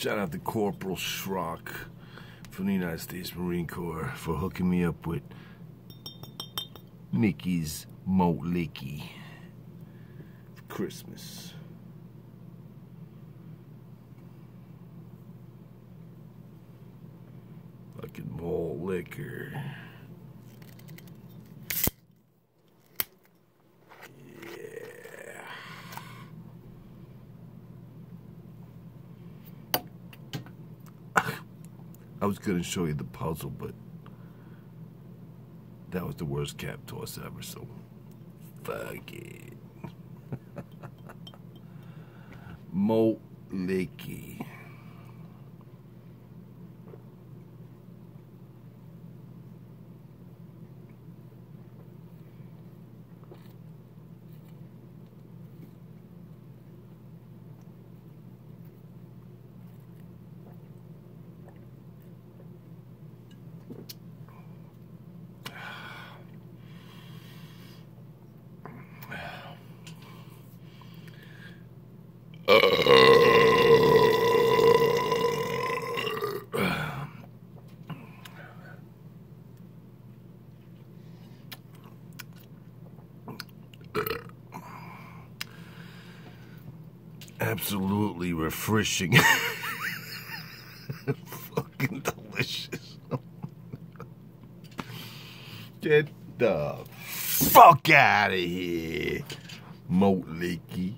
Shout out to Corporal Schrock from the United States Marine Corps for hooking me up with Mickey's Molt Licky for Christmas. Fucking malt liquor. I was gonna show you the puzzle, but that was the worst cap toss ever, so fuck it. Mo Licky. Absolutely refreshing. Fucking delicious. Get the fuck out of here, Molt Licky.